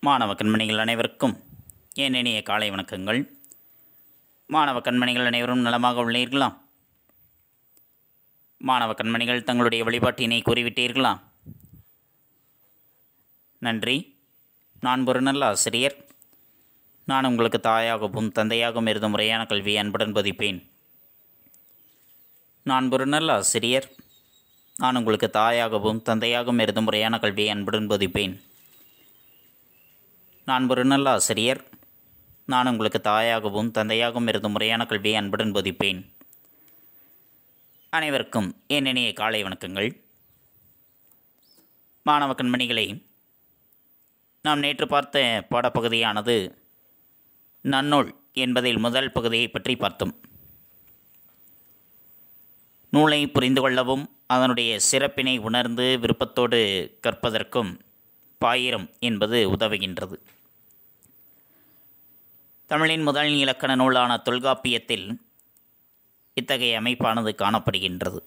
மாணவ கண்மணிகள் அனைவருக்கும் என் இனிய காலை வணக்கங்கள். மாணவ கண்மணிகள் அனைவரும் நலமாக உள்ளீர்களா? மாணவ கண்மணிகள் தங்களுடைய வழிபாட்டினை கூறிவிட்டீர்களா? நன்றி. நான் ஒரு நல்ல ஆசிரியர். நான் உங்களுக்கு தாயாகவும் தந்தையாகவும் இருந்த முறையான கல்வியை அன்புடன் பதிப்பேன். நான் ஒரு நல்ல ஆசிரியர். நான் உங்களுக்கு தாயாகவும் தந்தையாகவும் இருந்த முறையான கல்வியை அன்புடன் பதிப்பேன். நான் ஒரு நல்ல ஆசிரியர். நான் உங்களுக்கு தாயாகவும் தந்தையாகவும் இருந்து முறையான கல்வியை அன்புடன் போதிப்பேன். அனைவருக்கும் என் இணைய காலை வணக்கங்கள். மாணவ கண்மணிகளை நாம் நேற்று பார்த்த பாடப்பகுதியானது நன்னூல் என்பதில் முதல் பகுதியை பற்றி பார்த்தோம். நூலை புரிந்து கொள்ளவும் அதனுடைய சிறப்பினை உணர்ந்து விருப்பத்தோடு கற்பதற்கும் பாயிரம் என்பது உதவுகின்றது. தமிழின் முதல் இலக்கண நூலான தொல்காப்பியத்தில் இத்தகைய அமைப்பானது காணப்படுகின்றது.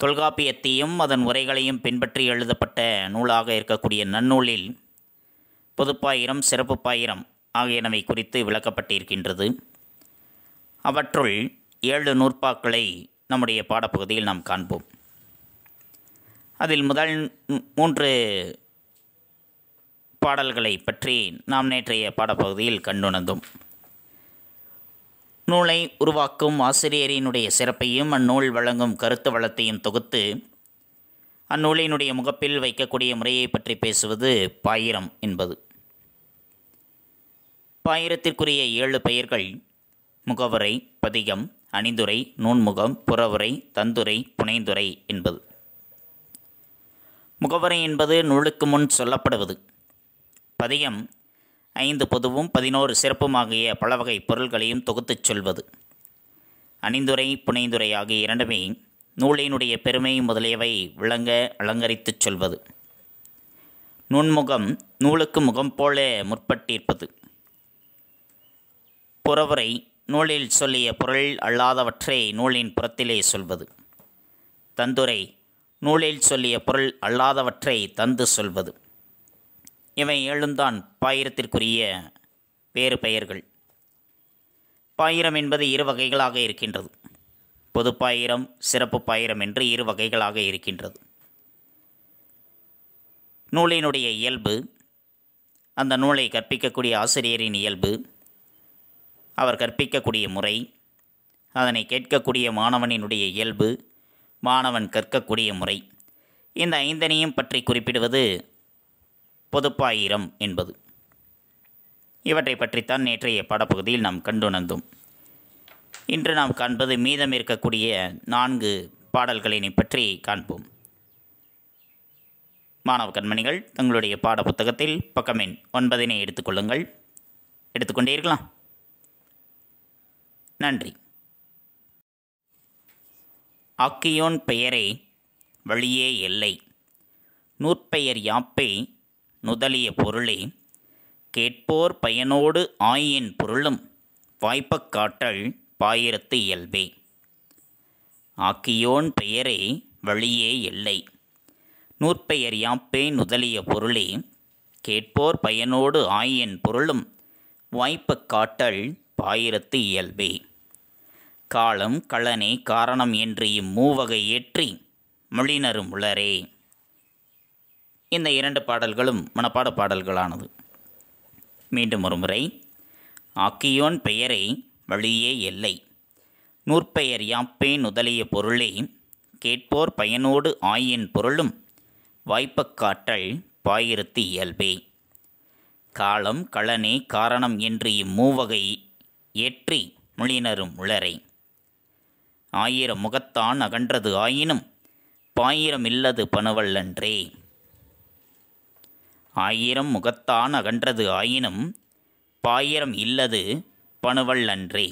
தொல்காப்பியத்தையும் அதன் உரைகளையும் பின்பற்றி எழுதப்பட்ட நூலாக இருக்கக்கூடிய நன்னூலில் பொதுப்பாயிரம் சிறப்பு பாயிரம் ஆகியனவை குறித்து விளக்கப்பட்டிருக்கின்றது. அவற்றுள் ஏழு நூற்பாக்களை நம்முடைய பாடப்பகுதியில் நாம் காண்போம். அதில் முதல் மூன்று பாடல்களை பற்றி நாம் நேற்றைய பாடப்பகுதியில் கண்டுணர்ந்தோம். நூலை உருவாக்கும் ஆசிரியரினுடைய சிறப்பையும் அந்நூல் வழங்கும் கருத்து வளத்தையும் தொகுத்து அந்நூலினுடைய முகப்பில் வைக்கக்கூடிய முறையை பற்றி பேசுவது பாயிரம் என்பது. பாயிரத்திற்குரிய ஏழு பெயர்கள் முகவரை பதிகம் அணிந்துரை நூன்முகம் புறவுரை தந்துரை புனைந்துரை என்பது. முகவரை என்பது நூலுக்கு முன் சொல்லப்படுவது. பதியம் ஐந்து பொதுவும் பதினோரு சிறப்புமாகிய பல வகை பொருள்களையும் தொகுத்துச் சொல்வது. அணிந்துரை புனைந்துரை ஆகிய இரண்டுமே நூலினுடைய பெருமை முதலியவை விளங்க அலங்கரித்துச் சொல்வது. நுண்முகம் நூலுக்கு முகம் போல முற்பட்டிருப்பது. புறவுரை நூலில் சொல்லிய பொருள் அல்லாதவற்றை நூலின் புறத்திலே சொல்வது. தந்துரை நூலில் சொல்லிய பொருள் அல்லாதவற்றை தந்து சொல்வது. இவை எழுந்தான் பாயிரத்திற்குரிய வேறு பெயர்கள். பாயிரம் என்பது இரு வகைகளாக இருக்கின்றது. பொது பாயிரம் சிறப்பு பாயிரம் என்று இரு வகைகளாக இருக்கின்றது. நூலினுடைய இயல்பு அந்த நூலை கற்பிக்கக்கூடிய ஆசிரியரின் இயல்பு அவர் கற்பிக்கக்கூடிய முறை அதனை கேட்கக்கூடிய மாணவனினுடைய இயல்பு மாணவன் கற்கக்கூடிய முறை. இந்த ஐந்தனையும் பற்றி குறிப்பிடுவது பொதுப்பாயிரம் என்பது. இவற்றை பற்றித்தான் நேற்றைய பாடப்பகுதியில் நாம் கண்டுணர்ந்தோம். இன்று நாம் காண்பது மீதம் இருக்கக்கூடிய நான்கு பாடல்களினை பற்றி காண்போம். மாணவ கண்மணிகள் தங்களுடைய பாட புத்தகத்தில் பக்கமெண் ஒன்பதினை எடுத்துக்கொள்ளுங்கள் எடுத்துக்கொண்டீர்களா நன்றி. ஆக்கியோன் பெயரே வழியே எல்லை நூற்பெயர் யாப்பை நுதலிய பொருளே கேட்போர் பயனோடு ஆயின் பொருளும் வாய்ப்பக் காட்டல் பாயிரத்து இயல்பே. ஆக்கியோன் பெயரே வழியே இல்லை. நூற்பெயர் யாப்பே நுதலிய பொருளே கேட்போர் பயனோடு ஆயின் பொருளும் வாய்ப்பக் காட்டல் பாயிரத்து இயல்பே. காலம் களனே காரணம் என்று இம்மூவகை ஏற்றி மொழினரும் உளரே இந்த இரண்டு பாடல்களும் மனப்பாட பாடல்களானது. மீண்டும் ஒருமுறை ஆக்கியோன் பெயரை வழியே எல்லை நூற்பெயர் யாப்பே நுதலிய பொருளே கேட்போர் பயனோடு ஆயின் பொருளும் வாய்ப்பக் காட்டல் இயல்பே. காலம் களனே காரணம் என்று இம்மூவகை ஏற்றி முழினரும் உளரை. ஆயிரம் முகத்தான் அகன்றது ஆயினும் பாயிரம் இல்லது பணுவல்லன்றே ஆயிரம் முகத்தான் அகன்றது ஆயினும் பாயிரம் இல்லது பணுவல்லன்றே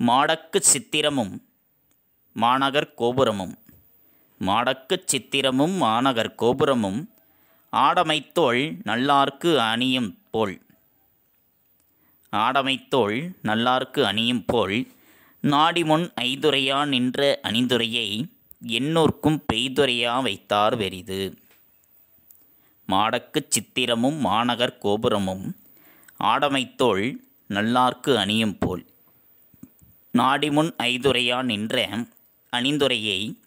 மாடக்கு சித்திரமும் மாநகர் கோபுரமும். மாடக்கு சித்திரமும் மாநகர் கோபுரமும் ஆடமைத்தோள் நல்லார்க்கு அணியும் போல். ஆடமைத்தோள் நல்லார்க்கு அணியும் போல் நாடிமுன் ஐதுரையா நின்ற அணிந்துரையை எண்ணூர்க்கும் பெய்துரையா வைத்தார் வெரிது மாடக்குச் சித்திரமும் மாநகர் கோபுரமும் ஆடமைத்தோள் நல்லார்க்கு அணியும் போல். நாடிமுன் ஐதுரையா நின்ற அணிந்துரையை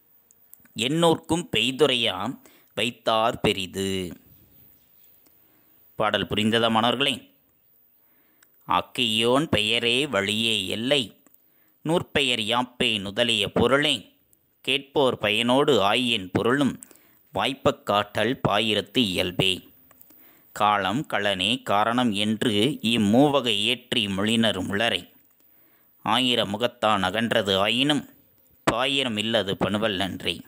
எண்ணூர்க்கும் பெய்துரையா வைத்தார் பெரிது. பாடல் புரிந்ததா மாணவர்களே? அக்கியோன் பெயரே வழியே எல்லை நூற்பெயர் யாப்பே நுதலிய பொருளே கேட்போர் பயனோடு ஆயின் பொருளும் வாய்ப்பக் காட்டல் பாயிரத்து இயல்பே. காலம் களனே காரணம் என்று இம்மூவகை ஏற்றி மொழினர் முளரை. ஆயிர முகத்தான் அகன்றது ஆயினும் பாயிரம் இல்லது பணுவல் நன்றே.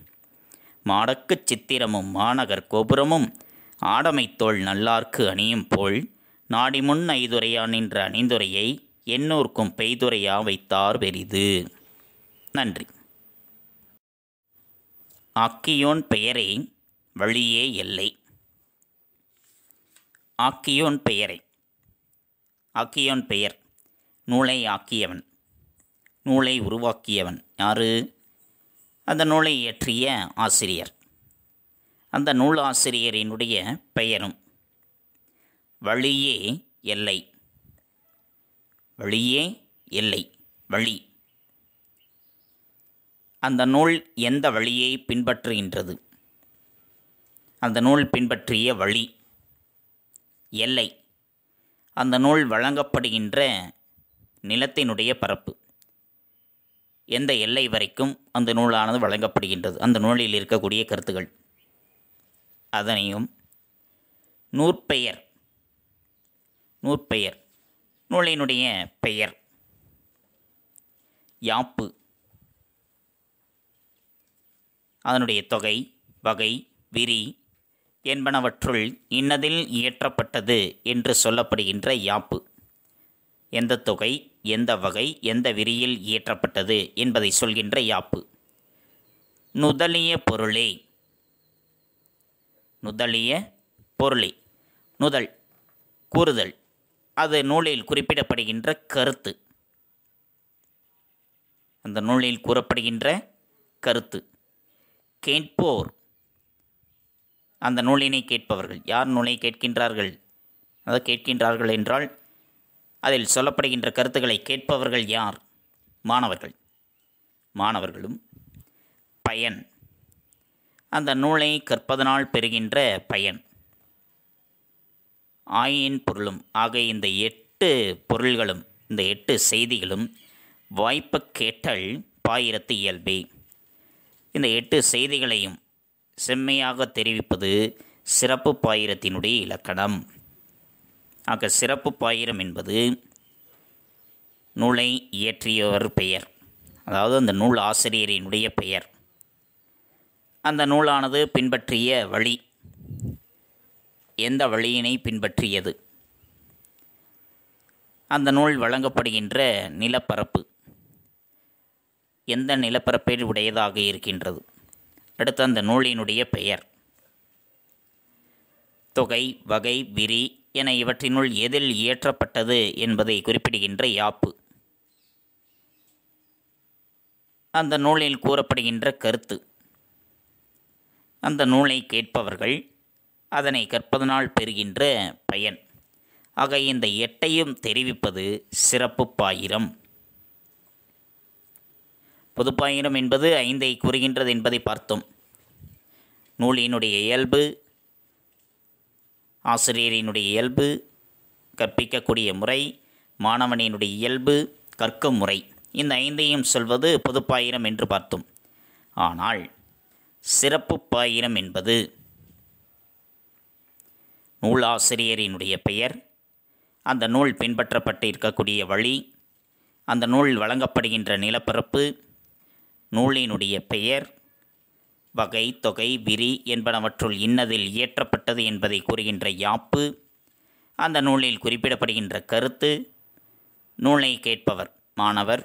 மாடக்குச் சித்திரமும் மாநகர் கோபுரமும் ஆடமைத்தோள் நல்லார்க்கு அணியும் போல் நாடிமுன் ஐதுரையா நின்ற அணிந்துரையை எண்ணூர்க்கும் பெய்துரையா வைத்தார் பெரிது நன்றி. ஆக்கியோன் பெயரை வழியே இல்லை. ஆக்கியோன் பெயரை. ஆக்கியோன் பெயர். நூலை ஆக்கியவன். நூலை உருவாக்கியவன் யாரு? அந்த நூலை இயற்றிய ஆசிரியர். அந்த நூல் ஆசிரியரினுடைய பெயரும் வழியே எல்லை வழியே எல்லை வழி. அந்த நூல் எந்த வழியை பின்பற்றுகின்றது? அந்த நூல் பின்பற்றிய வழி எல்லை. அந்த நூல் வழங்கப்படுகின்ற நிலத்தினுடைய பரப்பு. எந்த எல்லை வரைக்கும் அந்த நூலானது வழங்கப்படுகின்றது. அந்த நூலில் இருக்கக்கூடிய கருத்துகள். அதனையும் நூற்பெயர். நூற்பெயர். நூலினுடைய பெயர். யாப்பு. அதனுடைய தொகை வகை விரி என்பனவற்றுள் இன்னதில் இயற்றப்பட்டது என்று சொல்லப்படுகின்ற யாப்பு. எந்த தொகை எந்த வகை எந்த விரியில் இயற்றப்பட்டது என்பதை சொல்கின்ற யாப்பு. நுதலிய பொருளே. நுதலிய பொருளே. நுதல் கூறுதல். அது நூலில் குறிப்பிடப்படுகின்ற கருத்து. அந்த நூலில் கூறப்படுகின்ற கருத்து. கேட்போர் அந்த நூலினை கேட்பவர்கள். யார் நூலை கேட்கின்றார்கள்? அதை கேட்கின்றார்கள் என்றால் அதில் சொல்லப்படுகின்ற கருத்துக்களை கேட்பவர்கள் யார்? மாணவர்கள். மாணவர்களும் பயன். அந்த நூலை கற்பதனால் பெறுகின்ற பயன். ஆயின் பொருளும் ஆக இந்த எட்டு பொருள்களும் இந்த எட்டு செய்திகளும் வாய்ப்பு கேட்டல் பாயிரத்து இயல்பே. இந்த எட்டு செய்திகளையும் செம்மையாக தெரிவிப்பது சிறப்பு பாயிரத்தினுடைய இலக்கணம். ஆக சிறப்பு பாயிரம் என்பது நூலை இயற்றியவர் பெயர். அதாவது அந்த நூல் ஆசிரியரினுடைய பெயர். அந்த நூலானது பின்பற்றிய வழி எந்த வழியினை பின்பற்றியது? அந்த நூல் வழங்கப்படுகின்ற நிலப்பரப்பு எந்த நிலப்பரப்பில் உடையதாக இருக்கின்றது? அடுத்து அந்த நூலினுடைய பெயர். தொகை வகை விரி என இவற்றினுள் எதில் இயற்றப்பட்டது என்பதை குறிப்பிடுகின்ற யாப்பு. அந்த நூலில் கூறப்படுகின்ற கருத்து. அந்த நூலை கேட்பவர்கள் அதனை கற்பதனால் பெறுகின்ற பயன். ஆக இந்த எட்டையும் தெரிவிப்பது சிறப்பு பாயிரம். பொதுப்பாயிரம் என்பது ஐந்தை கூறுகின்றது என்பதை பார்த்தோம். நூலினுடைய இயல்பு ஆசிரியரினுடைய இயல்பு கற்பிக்கக்கூடிய முறை மாணவனினுடைய இயல்பு கற்கும் முறை. இந்த ஐந்தையும் சொல்வது பொதுப்பாயிரம் என்று பார்த்தோம். ஆனால் சிறப்பு பாயிரம் என்பது நூலாசிரியரினுடைய பெயர் அந்த நூல் பின்பற்றப்பட்டு இருக்கக்கூடிய வழி அந்த நூல் வழங்கப்படுகின்ற நிலப்பரப்பு நூலினுடைய பெயர் வகை தொகை விரி என்பனவற்றுள் இன்னதில் இயற்றப்பட்டது என்பதை கூறுகின்ற யாப்பு அந்த நூலில் குறிப்பிடப்படுகின்ற கருத்து நூலை கேட்பவர் மாணவர்.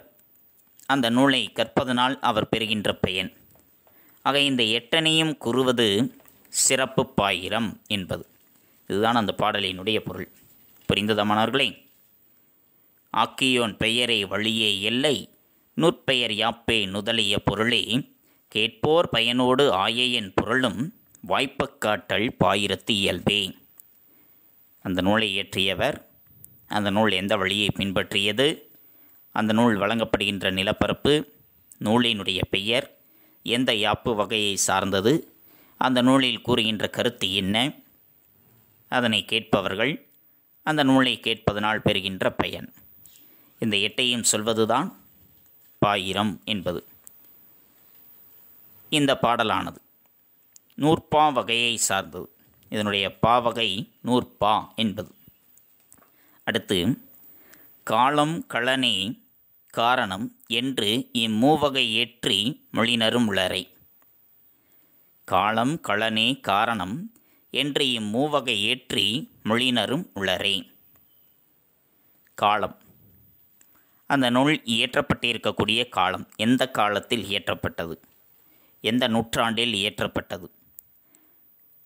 அந்த நூலை கற்பதனால் அவர் பெறுகின்ற பயன். ஆக இந்த எட்டனையும் கூறுவது சிறப்பு பாயிரம் என்பது. இதுதான் அந்த பாடலினுடைய பொருள். புரிந்ததா மாணவர்களே? ஆக்கியோன் பெயரை வழியே எல்லை நூற்பெயர் யாப்பே நுதலிய பொருளே. கேட்போர் பயனோடு ஆயையின் பொருளும் வாய்ப்பக்காட்டல் பாயிரத்து இயல்பே. அந்த நூலை இயற்றியவர் அந்த நூல் எந்த வழியை பின்பற்றியது அந்த நூல் வழங்கப்படுகின்ற நிலப்பரப்பு நூலினுடைய பெயர் எந்த யாப்பு வகையை சார்ந்தது அந்த நூலில் கூறுகின்ற கருத்து என்ன? அதனை கேட்பவர்கள் அந்த நூலை கேட்பதனால் பெறுகின்ற பயன். இந்த எட்டையும் சொல்வதுதான் பாயிரம் என்பது. இந்த பாடலானது. நூற்பா வகையை சார்ந்தது இதனுடைய பாவகை நூற்பா என்பது. அடுத்து காலம் களனே காரணம் என்று இம்மூவகை ஏற்றி மொழினரும் உளரை காலம் களனே காரணம் என்று இம்மூவகை ஏற்றி மொழினரும் உளரே காலம். அந்த நூல் இயற்றப்பட்டிருக்கக்கூடிய காலம் எந்த காலத்தில் இயற்றப்பட்டது? எந்த நூற்றாண்டில் இயற்றப்பட்டது?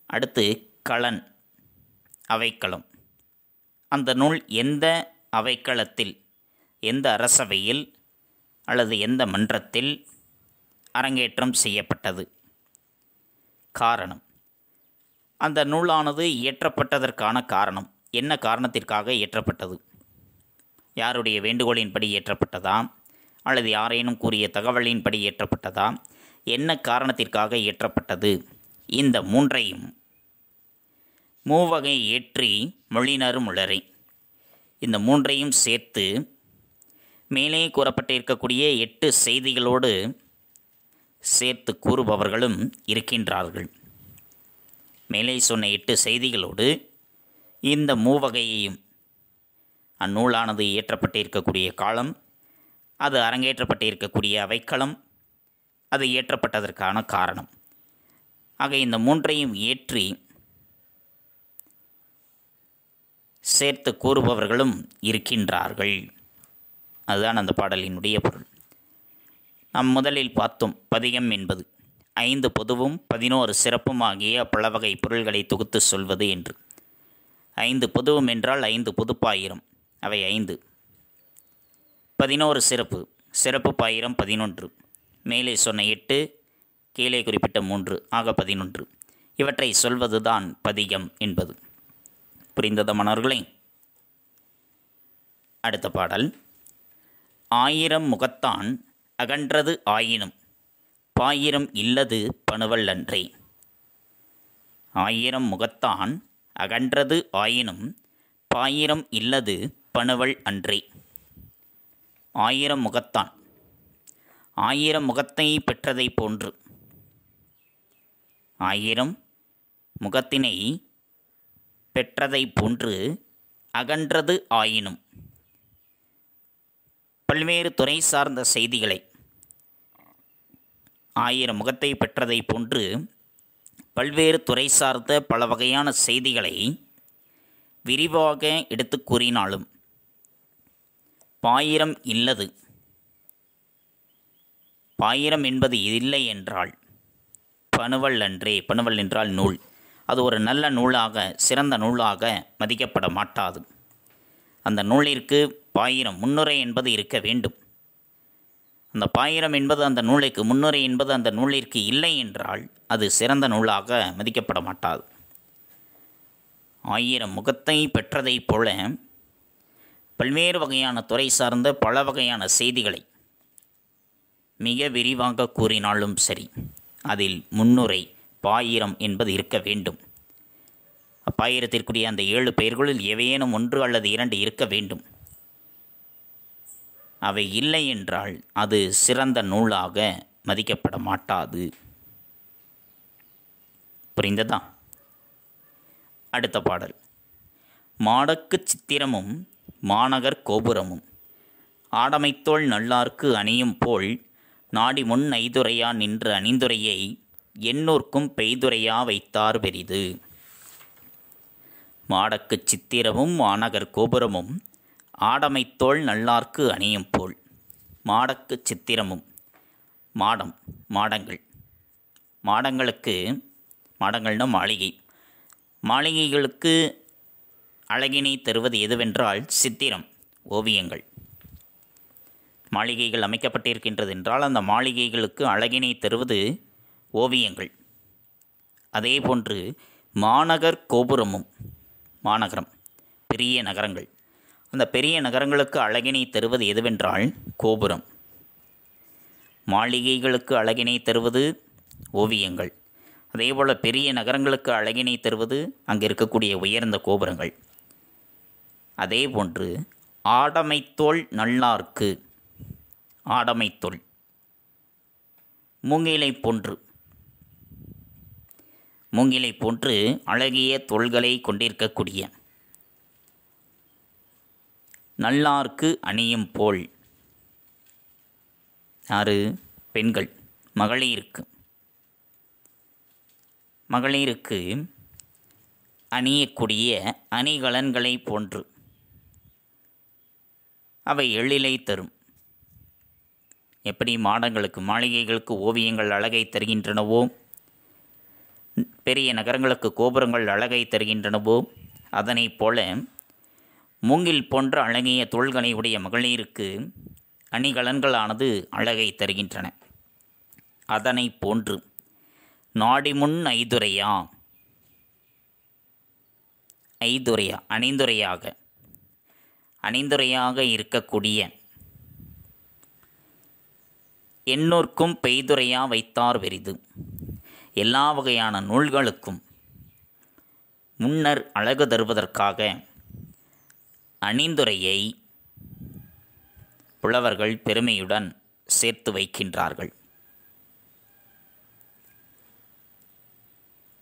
அடுத்து களன் அவைக்களம் அந்த நூல் எந்த அவைக்களத்தில் எந்த அரசவையில் அல்லது எந்த மன்றத்தில் அரங்கேற்றம் செய்யப்பட்டது? காரணம். அந்த நூலானது இயற்றப்பட்டதற்கான காரணம். என்ன காரணத்திற்காக இயற்றப்பட்டது? யாருடைய வேண்டுகோளின்படி இயற்றப்பட்டதா? அல்லது யாரேனும் கூறிய தகவலின்படி இயற்றப்பட்டதா? என்ன காரணத்திற்காக இயற்றப்பட்டது? இந்த மூன்றையும் மூவகை ஏற்றி மொழினரும் உளரை இந்த மூன்றையும் சேர்த்து மேலே கூறப்பட்டிருக்கக்கூடிய எட்டு செய்திகளோடு சேர்த்து கூறுபவர்களும் இருக்கின்றார்கள். மேலே சொன்ன எட்டு செய்திகளோடு இந்த மூவகையையும் அந்நூலானது இயற்றப்பட்டிருக்கக்கூடிய காலம் அது அரங்கேற்றப்பட்டிருக்கக்கூடிய அவைக்களம் அது ஏற்றப்பட்டதற்கான காரணம். ஆக இந்த மூன்றையும் ஏற்றி சேர்த்து கூறுபவர்களும் இருக்கின்றார்கள். அதுதான் அந்த பாடலினுடைய பொருள். நாம் முதலில் பார்த்தோம் பதிகம் என்பது. ஐந்து பொதுவும் பதினோரு சிறப்பும் ஆகிய பலவகை பொருள்களை தொகுத்து சொல்வது என்று. ஐந்து பொதுவும் என்றால் ஐந்து பொதுப்பாயிரம். அவை ஐந்து. பதினோரு சிறப்பு. சிறப்பு பாயிரம் பதினொன்று. மேலே சொன்ன எட்டு கீழே குறிப்பிட்ட மூன்று ஆக பதினொன்று. இவற்றை சொல்வதுதான் பதிகம் என்பது. புரிந்தத மணர்களே அடுத்த பாடல். ஆயிரம் முகத்தான் அகன்றது ஆயினும் பாயிரம் இல்லது பணுவல் அன்றே. ஆயிரம் முகத்தான் அகன்றது ஆயினும் பாயிரம் இல்லது பணுவல் அன்றே. ஆயிரம் முகத்தான் ஆயிரம் முகத்தை பெற்றதைப் போன்று. ஆயிரம் முகத்தினை பெற்றதைப் போன்று அகன்றது ஆயினும். பல்வேறு துறை சார்ந்த செய்திகளை. ஆயிரம் முகத்தை பெற்றதைப் போன்று பல்வேறு துறை சார்ந்த பல வகையான செய்திகளை விரிவாக எடுத்து கூறினாலும் பாயிரம் இல்லது. பாயிரம் என்பது இல்லை என்றால் பனுவல் அன்றே பனுவல் என்றால் நூல். அது ஒரு நல்ல நூலாக சிறந்த நூலாக மதிக்கப்பட மாட்டாது. அந்த நூலிற்கு பாயிரம் முன்னுரை என்பது இருக்க வேண்டும். அந்த பாயிரம் என்பது அந்த நூலுக்கு முன்னுரை என்பது அந்த நூலிற்கு இல்லை என்றால் அது சிறந்த நூலாக மதிக்கப்பட மாட்டாது. ஆயிரம் முகத்தை பெற்றதைப் போல பல்வேறு வகையான துறை சார்ந்த பல வகையான செய்திகளை மிக விரிவாக கூறினாலும் சரி அதில் முன்னுரை பாயிரம் என்பது இருக்க வேண்டும். அப்பாயிரத்திற்குரிய அந்த ஏழு பெயர்களில் எவையேனும் ஒன்று அல்லது இரண்டு இருக்க வேண்டும். அவை இல்லை என்றால் அது சிறந்த நூலாக மதிக்கப்பட மாட்டாது. புரிந்ததா? அடுத்த பாடல். மாடக்கு சித்திரமும் மாநகர் கோபுரமும் ஆடமைத்தோள் நல்லார்க்கு அணியும் போல் நாடி முன் ஐதுரையா நின்று அணிந்துரையை எண்ணூர்க்கும் பெய்துரையா வைத்தார் பெரிது. மாடக்குச் சித்திரமும் மாநகர் கோபுரமும் ஆடமைத்தோள் நல்லார்க்கு அணியும் போல். மாடக்குச் சித்திரமும் மாடம் மாடங்கள். மாடங்களுக்கு மாடங்கள்னா மாளிகை. மாளிகைகளுக்கு அழகினை தருவது எதுவென்றால் சித்திரம் ஓவியங்கள். மாளிகைகள் அமைக்கப்பட்டிருக்கின்றது என்றால் அந்த மாளிகைகளுக்கு அழகினை தருவது ஓவியங்கள். அதேபோன்று மாநகர் கோபுரமும் மாநகரம் பெரிய நகரங்கள். அந்த பெரிய நகரங்களுக்கு அழகினை தருவது எதுவென்றால் கோபுரம். மாளிகைகளுக்கு அழகினை தருவது ஓவியங்கள். அதேபோல் பெரிய நகரங்களுக்கு அழகினை தருவது அங்கே இருக்கக்கூடிய உயர்ந்த கோபுரங்கள். அதேபோன்று ஆடமைத்தோள் நல்லார்க்கு ஆடமைத்துள் மூங்கிலை போன்று. மூங்கிலை போன்று அழகிய தொல்களை கொண்டிருக்கக்கூடிய. நல்லார்க்கு அணியும் போல். யாரு? பெண்கள். மகளிருக்கு. மகளிருக்கு அணியக்கூடிய அணிகலன்களை போன்று. அவை எழிலை தரும். எப்படி மாடங்களுக்கு மாளிகைகளுக்கு ஓவியங்கள் அழகை தருகின்றனவோ? பெரிய நகரங்களுக்கு கோபுரங்கள் அழகை தருகின்றனவோ? அதனைப் போல மூங்கில் போன்ற அழகிய தோள்களை உடைய மகளிருக்கு அணிகலன்களானது அழகை தருகின்றன. அதனை போன்று நாடிமுன் ஐதுரையா? ஐதுரையா அணிந்துரையாக. அணிந்துரையாக இருக்கக்கூடிய எண்ணோர்க்கும் பெய்துரையா வைத்தார் வெரிது எல்லா வகையான நூல்களுக்கும் முன்னர் அழகு தருவதற்காக அணிந்துரையை புலவர்கள் பெருமையுடன் சேர்த்து வைக்கின்றார்கள்.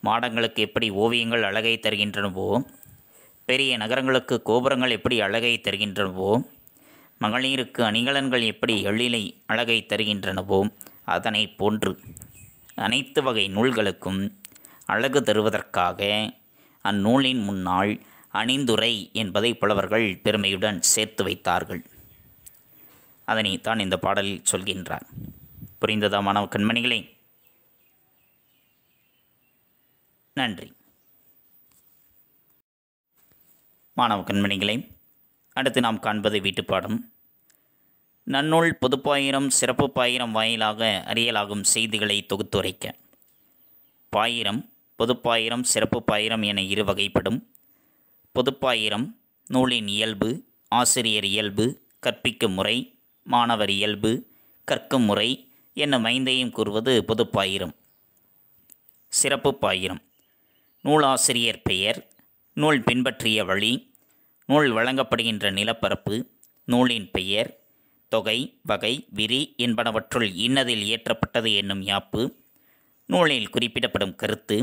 மாடங்களுக்கு எப்படி ஓவியங்கள் அழகை தருகின்றனவோ பெரிய நகரங்களுக்கு கோபுரங்கள் எப்படி அழகை தருகின்றனவோ மகளிருக்கு அணிகலன்கள் எப்படி எழிலை அழகை தருகின்றனவோ அதனை போன்று. அனைத்து வகை நூல்களுக்கும் அழகு தருவதற்காக அந்நூலின் முன்னால் அணிந்துரை என்பதை புலவர்கள் பெருமையுடன் சேர்த்து வைத்தார்கள். அதனை தான் இந்த பாடலில் சொல்கின்றார். புரிந்ததா மாணவ கண்மணிகளே? நன்றி. மாணவ கண்மணிகளே அடுத்து நாம் காண்பது வீட்டுப்பாடம். நன்னூல் பொதுப்பாயிரம் சிறப்பு பாயிரம் வாயிலாக அறியலாகும் செய்திகளை தொகுத்துரைக்க. பாயிரம் பொதுப்பாயிரம் சிறப்பு பாயிரம் என இரு வகைப்படும். பொதுப்பாயிரம் நூலின் இயல்பு ஆசிரியர் இயல்பு கற்பிக்கும் முறை மாணவர் இயல்பு கற்கும் முறை என்னும் ஐந்தையும் கூறுவது பொதுப்பாயிரம். சிறப்பு பாயிரம். நூலாசிரியர் பெயர் நூல் பின்பற்றிய வழி நூல் வழங்கப்படுகின்ற நிலப்பரப்பு நூலின் பெயர் தொகை வகை விரி என்பனவற்றுள் இன்னதில் இயற்றப்பட்டது என்னும் யாப்பு. நூலில் குறிப்பிடப்படும் கருத்து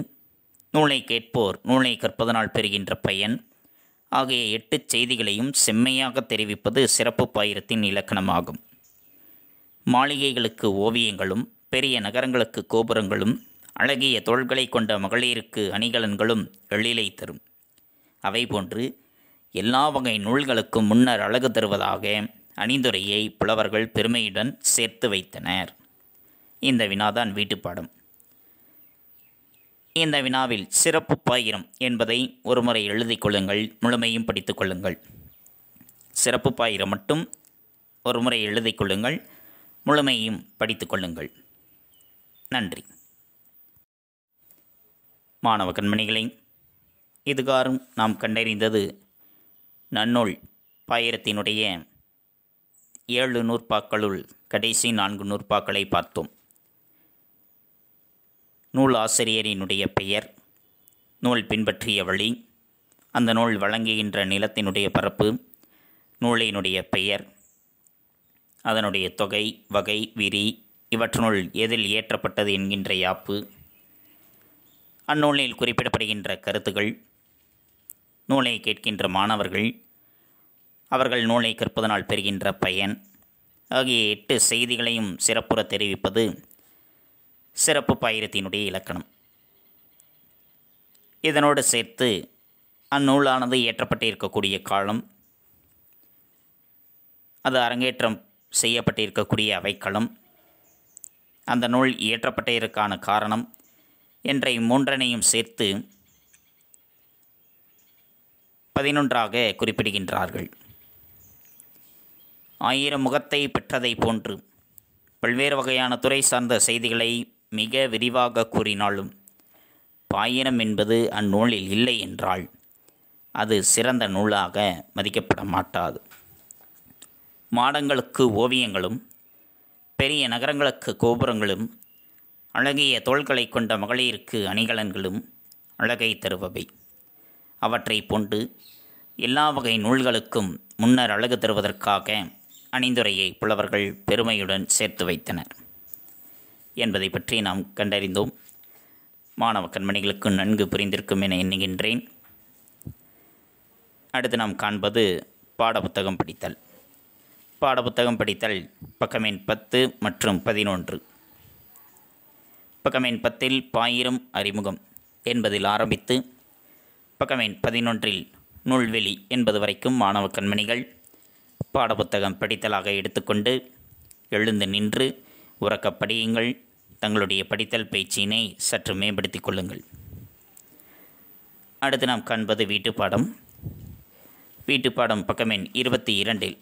நூலை கேட்போர் நூலை கற்பதனால் பெறுகின்ற பயன். ஆகிய எட்டு செய்திகளையும் செம்மையாக தெரிவிப்பது சிறப்பு பாயிரத்தின் இலக்கணமாகும். மாளிகைகளுக்கு ஓவியங்களும் பெரிய நகரங்களுக்கு கோபுரங்களும் அழகிய தோள்களை கொண்ட மகளிருக்கு அணிகலன்களும் எழிலை தரும். அவை போன்று எல்லா வகை நூல்களுக்கும் முன்னர் அழகு தருவதாக அணிந்துரையை புலவர்கள் பெருமையுடன் சேர்த்து வைத்தனர். இந்த வினாதான் வீட்டுப்பாடம். இந்த வினாவில் சிறப்பு பாயிரம் என்பதை ஒருமுறை எழுதிக் கொள்ளுங்கள் முழுமையும் படித்து கொள்ளுங்கள். சிறப்பு பாயிரம் மட்டும் ஒருமுறை எழுதிக் கொள்ளுங்கள் முழுமையும் படித்து கொள்ளுங்கள். நன்றி. மாணவ கண்மணிகளை இதுகாரும் நாம் கண்டறிந்தது நன்னூல் பாயிரத்தினுடைய ஏழு நூற்பாக்களுள் கடைசி நான்கு நூற்பாக்களை பார்த்தோம். நூல் ஆசிரியரினுடைய பெயர் நூல் பின்பற்றிய வழி அந்த நூல் வழங்குகின்ற நிலத்தினுடைய பரப்பு நூலினுடைய பெயர் அதனுடைய தொகை வகை விரி இவற்றினுள் எதில் ஏற்றப்பட்டது என்கின்ற யாப்பு அந்நூலில் குறிப்பிடப்படுகின்ற கருத்துகள் நூலை கேட்கின்ற மாணவர்கள் அவர்கள் நூலை கற்பதனால் பெறுகின்ற பயன். ஆகிய எட்டு செய்திகளையும் சிறப்புற தெரிவிப்பது சிறப்பு பாயிரத்தினுடைய இலக்கணம். இதனோடு சேர்த்து அந்நூலானது ஏற்றப்பட்டிருக்கக்கூடிய காலம் அது அரங்கேற்றம் செய்யப்பட்டிருக்கக்கூடிய அவைக்களம் அந்த நூல் இயற்றப்பட்டிருக்கான காரணம் என்ற இம்மூன்றனையும் சேர்த்து பதினொன்றாக குறிப்பிடுகின்றார்கள். ஆயிரம் முகத்தை பெற்றதைப் போன்று. பல்வேறு வகையான துறை சார்ந்த செய்திகளை மிக விரிவாக கூறினாலும் பாயிரம் என்பது அந்நூலில் இல்லை என்றால் அது சிறந்த நூலாக மதிக்கப்பட மாட்டாது. மாடங்களுக்கு ஓவியங்களும் பெரிய நகரங்களுக்கு கோபுரங்களும் அழகிய தோள்களை கொண்ட மகளிருக்கு அணிகலன்களும் அழகை தருபவை. அவற்றை போன்று எல்லா வகை நூல்களுக்கும் முன்னர் அழகு தருவதற்காக அணிந்துரையை புலவர்கள் பெருமையுடன் சேர்த்து வைத்தனர். என்பதை பற்றி நாம் கண்டறிந்தோம். மாணவ கண்மணிகளுக்கு நன்கு புரிந்திருக்கும் என எண்ணுகின்றேன். அடுத்து நாம் காண்பது பாடப்புத்தகம் படித்தல். பாடப்புத்தகம் படித்தல் பக்கமெண் பத்து மற்றும் பதினொன்று. பக்கமெண் பத்தில் பாயிரம் அறிமுகம் என்பதில் ஆரம்பித்து பக்கமெண் பதினொன்றில் நூல்வெளி என்பது வரைக்கும் மாணவ கண்மணிகள் பாடப்புத்தகம் படித்தலாக எடுத்துக்கொண்டு எழுந்து நின்று உறக்கப்படியுங்கள் தங்களுடைய படித்தல் பயிற்சியினை சற்று மேம்படுத்திக் கொள்ளுங்கள். அடுத்து நாம் காண்பது வீட்டுப்பாடம் வீட்டுப்பாடம் பக்கமெண் இருபத்தி இரண்டில்.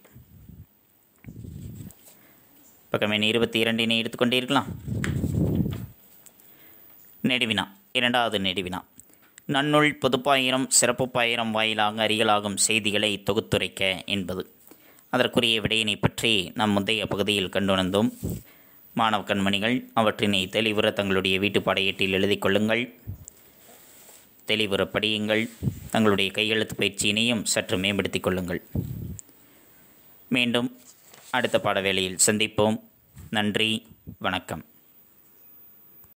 பக்கமெண் இருபத்தி இரண்டினை எடுத்துக்கொண்டே இருக்கலாம் நெடுவினா இரண்டாவது நெடுவினா. நன்னுள் பொதுப்பாயிரம் சிறப்பு பாயிரம் வாயிலாக அறியலாகும் செய்திகளை தொகுத்துரைக்க என்பது. அதற்குரிய விடையினை பற்றி நாம் முந்தைய பகுதியில் கண்டுணர்ந்தோம் மாணவ கண்மணிகள் அவற்றினை தெளிவுற தங்களுடைய வீட்டு பாடையீட்டில் எழுதி கொள்ளுங்கள். தெளிவுற படியுங்கள். தங்களுடைய கையெழுத்து பயிற்சியினையும் சற்று மேம்படுத்திக் கொள்ளுங்கள். மீண்டும் அடுத்த பாடவேளையில் சந்திப்போம். நன்றி. வணக்கம்.